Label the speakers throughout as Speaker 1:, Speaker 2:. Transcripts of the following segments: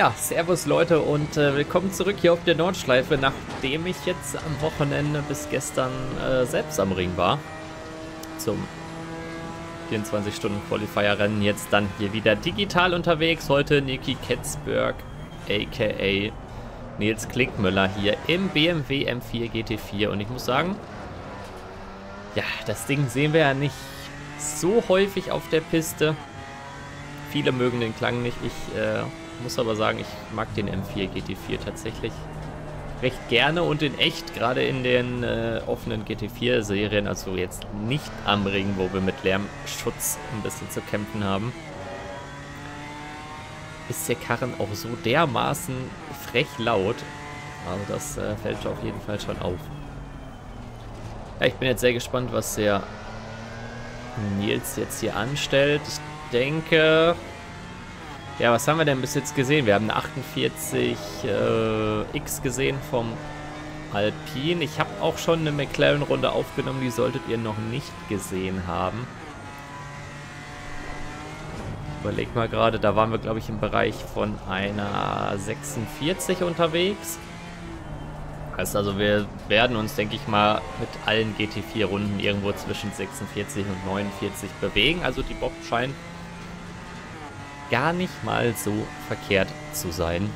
Speaker 1: Ja, servus Leute und äh, willkommen zurück hier auf der Nordschleife, nachdem ich jetzt am Wochenende bis gestern äh, selbst am Ring war. Zum 24-Stunden-Qualifier-Rennen jetzt dann hier wieder digital unterwegs. Heute Niki Ketzberg, aka Nils Klinkmüller hier im BMW M4 GT4 und ich muss sagen, ja, das Ding sehen wir ja nicht so häufig auf der Piste. Viele mögen den Klang nicht, ich äh, muss aber sagen, ich mag den M4 GT4 tatsächlich recht gerne und in echt, gerade in den äh, offenen GT4-Serien, also jetzt nicht am Ring, wo wir mit Lärmschutz ein bisschen zu kämpfen haben, ist der Karren auch so dermaßen frech laut. Also das äh, fällt auf jeden Fall schon auf. Ja, ich bin jetzt sehr gespannt, was der Nils jetzt hier anstellt. Ich denke, ja, was haben wir denn bis jetzt gesehen? Wir haben eine 48X äh, gesehen vom Alpine. Ich habe auch schon eine McLaren-Runde aufgenommen, die solltet ihr noch nicht gesehen haben. Überleg mal gerade, da waren wir, glaube ich, im Bereich von einer 46 unterwegs. Heißt also, wir werden uns, denke ich mal, mit allen GT4-Runden irgendwo zwischen 46 und 49 bewegen. Also die Bob scheint gar nicht mal so verkehrt zu sein.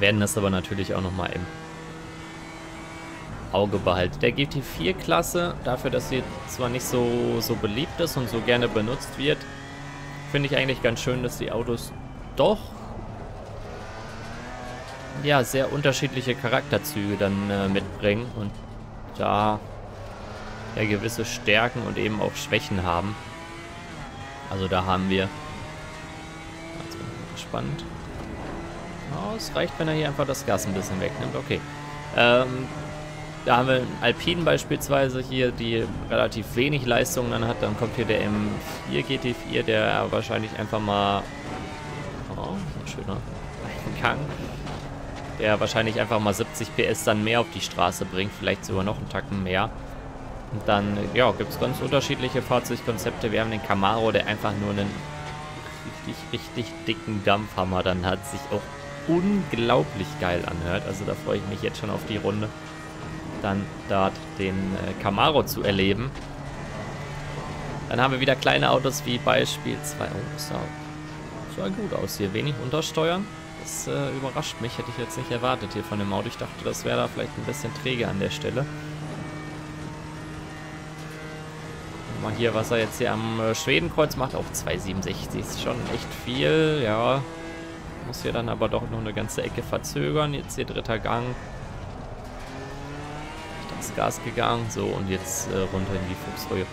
Speaker 1: Werden das aber natürlich auch nochmal im Auge behalten. Der GT4-Klasse, dafür, dass sie zwar nicht so, so beliebt ist und so gerne benutzt wird, finde ich eigentlich ganz schön, dass die Autos doch ja, sehr unterschiedliche Charakterzüge dann äh, mitbringen und da ja gewisse Stärken und eben auch Schwächen haben. Also da haben wir spannend. Es reicht, wenn er hier einfach das Gas ein bisschen wegnimmt. Okay. Ähm, da haben wir einen Alpinen beispielsweise hier, die relativ wenig Leistung dann hat. Dann kommt hier der M4 GT4, der wahrscheinlich einfach mal... Oh, ein schöner Eingang. Der wahrscheinlich einfach mal 70 PS dann mehr auf die Straße bringt. Vielleicht sogar noch einen Tacken mehr. Und dann, ja, gibt es ganz unterschiedliche Fahrzeugkonzepte. Wir haben den Camaro, der einfach nur einen richtig, richtig dicken Dampfhammer dann hat. Sich auch unglaublich geil anhört. Also da freue ich mich jetzt schon auf die Runde. Dann dort den äh, Camaro zu erleben. Dann haben wir wieder kleine Autos wie beispielsweise... Oh, das sah, sah gut aus hier. Wenig untersteuern. Das äh, überrascht mich. Hätte ich jetzt nicht erwartet hier von dem Auto. Ich dachte, das wäre da vielleicht ein bisschen träge an der Stelle. Mal hier, was er jetzt hier am äh, Schwedenkreuz macht. Auch 2,67 ist schon echt viel, ja. Muss hier dann aber doch noch eine ganze Ecke verzögern. Jetzt hier dritter Gang. Das Gas gegangen. So, und jetzt äh, runter in die Fuchsröhre.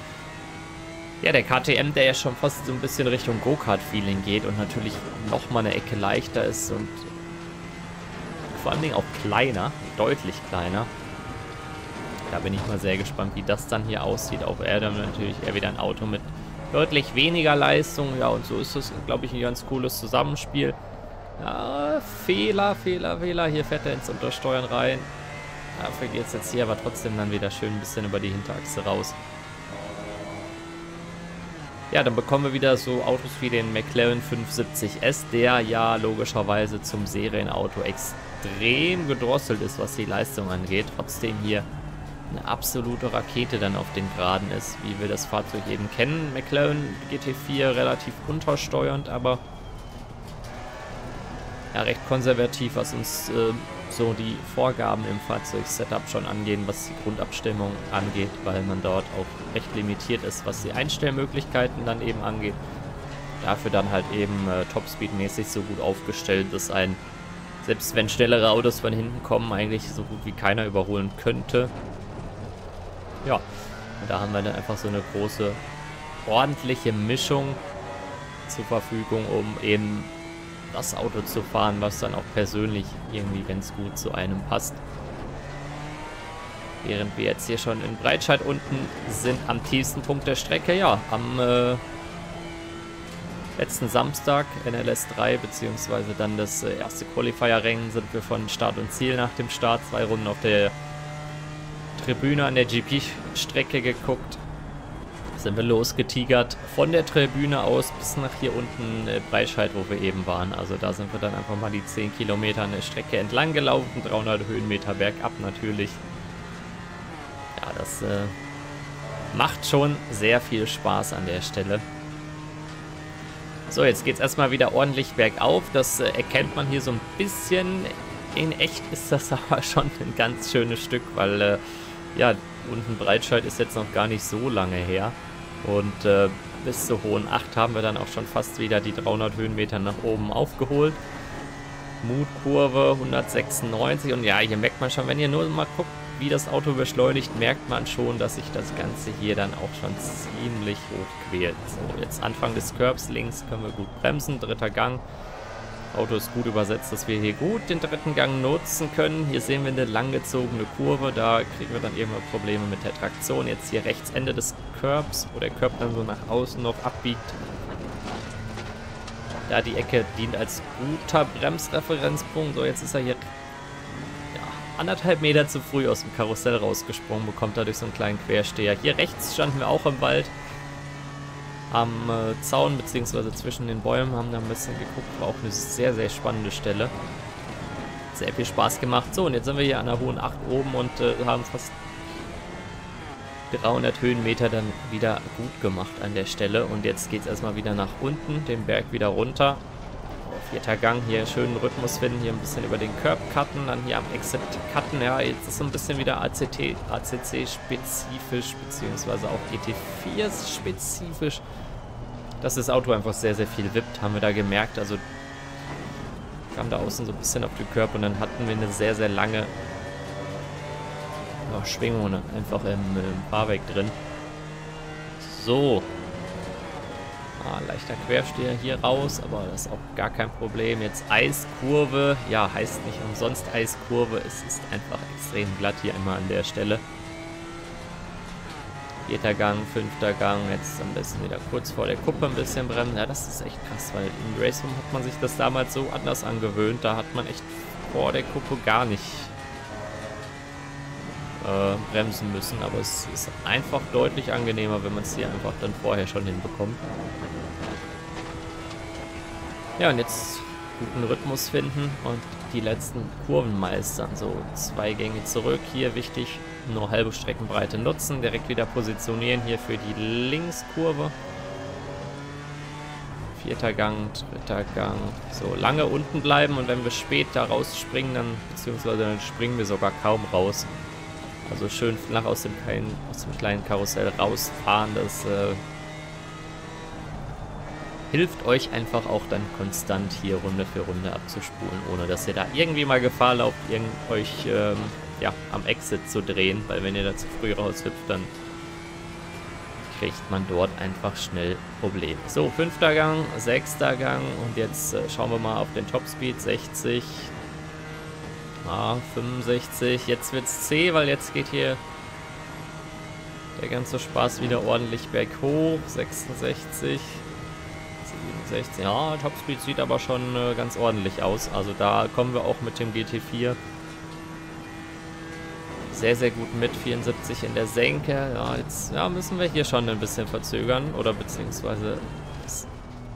Speaker 1: Ja, der KTM, der ja schon fast so ein bisschen Richtung Go-Kart-Feeling geht und natürlich nochmal eine Ecke leichter ist und vor allen Dingen auch kleiner, deutlich kleiner. Da bin ich mal sehr gespannt, wie das dann hier aussieht. Auch er dann natürlich eher wieder ein Auto mit deutlich weniger Leistung. Ja, und so ist es, glaube ich, ein ganz cooles Zusammenspiel. Ja, Fehler, Fehler, Fehler. Hier fährt er ins Untersteuern rein. Dafür geht es jetzt hier aber trotzdem dann wieder schön ein bisschen über die Hinterachse raus. Ja, dann bekommen wir wieder so Autos wie den McLaren 570S, der ja logischerweise zum Serienauto extrem gedrosselt ist, was die Leistung angeht. Trotzdem hier eine absolute Rakete dann auf den Geraden ist, wie wir das Fahrzeug eben kennen. McLaren GT4 relativ untersteuernd, aber ja, recht konservativ, was uns äh, so die Vorgaben im Fahrzeug-Setup schon angehen, was die Grundabstimmung angeht, weil man dort auch recht limitiert ist, was die Einstellmöglichkeiten dann eben angeht. Dafür dann halt eben äh, Topspeed-mäßig so gut aufgestellt, dass ein, selbst wenn schnellere Autos von hinten kommen, eigentlich so gut wie keiner überholen könnte. Ja, und da haben wir dann einfach so eine große, ordentliche Mischung zur Verfügung, um eben das Auto zu fahren, was dann auch persönlich irgendwie ganz gut zu einem passt. Während wir jetzt hier schon in Breitscheid unten sind, am tiefsten Punkt der Strecke, ja, am äh, letzten Samstag, NLS 3, beziehungsweise dann das äh, erste Qualifier-Rennen, sind wir von Start und Ziel nach dem Start, zwei Runden auf der Tribüne an der GP-Strecke geguckt. sind wir losgetigert von der Tribüne aus bis nach hier unten äh, wo wir eben waren. Also da sind wir dann einfach mal die 10 Kilometer eine Strecke entlang gelaufen, 300 Höhenmeter bergab natürlich. Ja, das äh, macht schon sehr viel Spaß an der Stelle. So, jetzt geht es erstmal wieder ordentlich bergauf. Das äh, erkennt man hier so ein bisschen. In echt ist das aber schon ein ganz schönes Stück, weil äh, ja, unten Breitscheid ist jetzt noch gar nicht so lange her. Und äh, bis zur hohen 8 haben wir dann auch schon fast wieder die 300 Höhenmeter nach oben aufgeholt. Mutkurve 196 und ja, hier merkt man schon, wenn ihr nur mal guckt, wie das Auto beschleunigt, merkt man schon, dass sich das Ganze hier dann auch schon ziemlich hoch quält. So, jetzt Anfang des Curbs links können wir gut bremsen, dritter Gang. Auto ist gut übersetzt, dass wir hier gut den dritten Gang nutzen können. Hier sehen wir eine langgezogene Kurve, da kriegen wir dann irgendwann Probleme mit der Traktion. Jetzt hier rechts Ende des Curbs, wo der Curb dann so nach außen noch abbiegt. Da die Ecke dient als guter Bremsreferenzpunkt. So, jetzt ist er hier ja, anderthalb Meter zu früh aus dem Karussell rausgesprungen, bekommt dadurch so einen kleinen Quersteher. Hier rechts standen wir auch im Wald am äh, Zaun bzw. zwischen den Bäumen, haben da ein bisschen geguckt. War auch eine sehr, sehr spannende Stelle. Sehr viel Spaß gemacht. So, und jetzt sind wir hier an der hohen 8 oben und äh, haben fast 300 Höhenmeter dann wieder gut gemacht an der Stelle. Und jetzt geht es erstmal wieder nach unten, den Berg wieder runter. Vierter Gang, hier schönen Rhythmus finden, hier ein bisschen über den Curb cutten, dann hier am Exit cutten. Ja, jetzt ist so ein bisschen wieder ACT, ACC spezifisch, beziehungsweise auch GT4 spezifisch dass das Auto einfach sehr, sehr viel wippt, haben wir da gemerkt. Also kam da außen so ein bisschen auf den Körper und dann hatten wir eine sehr, sehr lange oh, Schwingung einfach im, im Fahrweg drin. So. Ah, leichter Quersteher hier raus, aber das ist auch gar kein Problem. Jetzt Eiskurve. Ja, heißt nicht umsonst Eiskurve. Es ist einfach extrem glatt hier einmal an der Stelle. Vierter Gang, fünfter Gang, jetzt am besten wieder kurz vor der Kuppe ein bisschen bremsen. Ja, das ist echt krass, weil im Racing hat man sich das damals so anders angewöhnt. Da hat man echt vor der Kuppe gar nicht äh, bremsen müssen. Aber es ist einfach deutlich angenehmer, wenn man es hier einfach dann vorher schon hinbekommt. Ja, und jetzt guten Rhythmus finden und die letzten Kurven meistern. So zwei Gänge zurück. Hier wichtig, nur halbe Streckenbreite nutzen. Direkt wieder positionieren hier für die Linkskurve. Vierter Gang, dritter Gang. So, lange unten bleiben und wenn wir spät da rausspringen, dann, beziehungsweise dann springen wir sogar kaum raus. Also schön flach aus dem kleinen, aus dem kleinen Karussell rausfahren, das äh, hilft euch einfach auch dann konstant hier Runde für Runde abzuspulen, ohne dass ihr da irgendwie mal Gefahr lauft, euch ähm, ja, am Exit zu drehen, weil wenn ihr da zu früh raushüpft, dann kriegt man dort einfach schnell Probleme. So, fünfter Gang, sechster Gang und jetzt äh, schauen wir mal auf den Topspeed, 60, ah, 65, jetzt wird's C, weil jetzt geht hier der ganze Spaß wieder ordentlich berghoch, 66, 67, ja, Topspeed sieht aber schon äh, ganz ordentlich aus, also da kommen wir auch mit dem GT4 sehr, sehr gut mit. 74 in der Senke. Ja, jetzt ja, müssen wir hier schon ein bisschen verzögern. Oder beziehungsweise das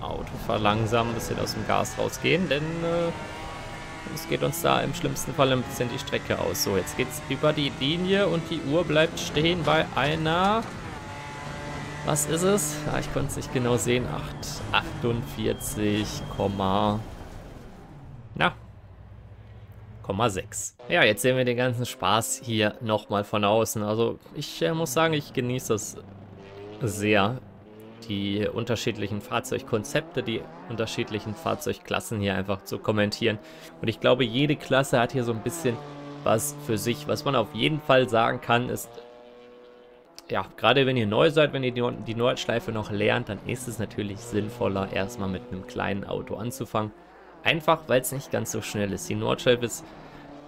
Speaker 1: Auto verlangsamen, ein bisschen aus dem Gas rausgehen. Denn äh, es geht uns da im schlimmsten Fall ein bisschen die Strecke aus. So, jetzt geht es über die Linie und die Uhr bleibt stehen bei einer... Was ist es? Ja, ich konnte es nicht genau sehen. 8, 48, na, 6. Ja, jetzt sehen wir den ganzen Spaß hier nochmal von außen. Also ich äh, muss sagen, ich genieße das sehr. Die unterschiedlichen Fahrzeugkonzepte, die unterschiedlichen Fahrzeugklassen hier einfach zu kommentieren. Und ich glaube, jede Klasse hat hier so ein bisschen was für sich. Was man auf jeden Fall sagen kann, ist, ja, gerade wenn ihr neu seid, wenn ihr die, die Nordschleife noch lernt, dann ist es natürlich sinnvoller, erstmal mit einem kleinen Auto anzufangen. Einfach, weil es nicht ganz so schnell ist. Die Nordschleife ist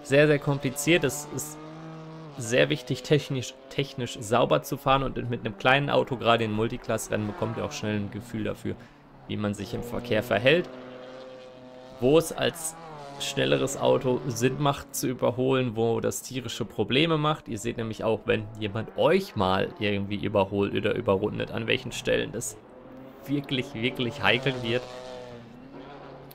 Speaker 1: sehr, sehr kompliziert. Es ist sehr wichtig, technisch, technisch sauber zu fahren und mit einem kleinen Auto, gerade in Multiclass-Rennen, bekommt ihr auch schnell ein Gefühl dafür, wie man sich im Verkehr verhält. Wo es als schnelleres Auto Sinn macht zu überholen, wo das tierische Probleme macht. Ihr seht nämlich auch, wenn jemand euch mal irgendwie überholt oder überrundet, an welchen Stellen das wirklich, wirklich heikel wird.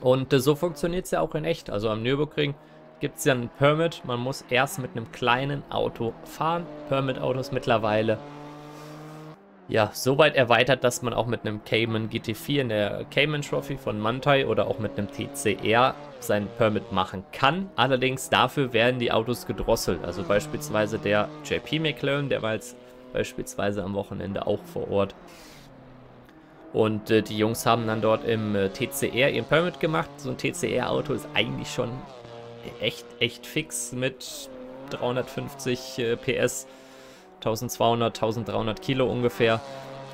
Speaker 1: Und äh, so funktioniert es ja auch in echt. Also am Nürburgring gibt es ja ein Permit. Man muss erst mit einem kleinen Auto fahren. Permit-Autos mittlerweile ja, so weit erweitert, dass man auch mit einem Cayman GT4 in der Cayman Trophy von Mantai oder auch mit einem TCR seinen Permit machen kann. Allerdings dafür werden die Autos gedrosselt. Also beispielsweise der JP McLaren, der war jetzt beispielsweise am Wochenende auch vor Ort. Und äh, die Jungs haben dann dort im äh, TCR ihren Permit gemacht. So ein TCR-Auto ist eigentlich schon echt, echt fix mit 350 äh, PS. 1200, 1300 Kilo ungefähr.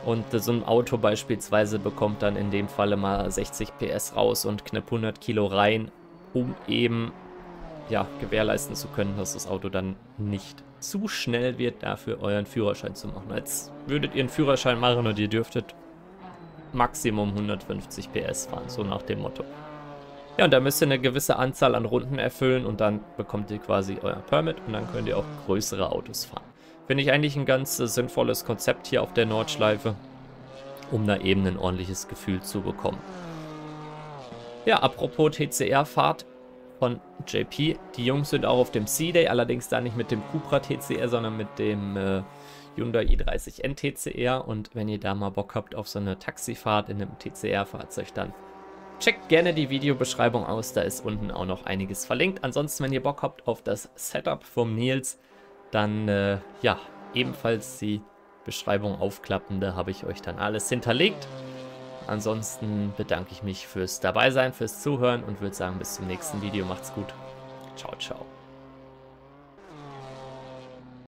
Speaker 1: Und so ein Auto beispielsweise bekommt dann in dem Falle mal 60 PS raus und knapp 100 Kilo rein, um eben ja, gewährleisten zu können, dass das Auto dann nicht zu schnell wird, dafür euren Führerschein zu machen. Als würdet ihr einen Führerschein machen und ihr dürftet Maximum 150 PS fahren, so nach dem Motto. Ja, und da müsst ihr eine gewisse Anzahl an Runden erfüllen und dann bekommt ihr quasi euer Permit und dann könnt ihr auch größere Autos fahren. Finde ich eigentlich ein ganz äh, sinnvolles Konzept hier auf der Nordschleife, um da eben ein ordentliches Gefühl zu bekommen. Ja, apropos TCR-Fahrt von JP. Die Jungs sind auch auf dem C-Day, allerdings da nicht mit dem Cupra TCR, sondern mit dem äh, Hyundai i30N TCR. Und wenn ihr da mal Bock habt auf so eine Taxifahrt in einem TCR-Fahrzeug, dann checkt gerne die Videobeschreibung aus. Da ist unten auch noch einiges verlinkt. Ansonsten, wenn ihr Bock habt auf das Setup vom Nils, dann äh, ja, ebenfalls die Beschreibung aufklappende habe ich euch dann alles hinterlegt. Ansonsten bedanke ich mich fürs Dabeisein, fürs Zuhören und würde sagen, bis zum nächsten Video. Macht's gut. Ciao, ciao.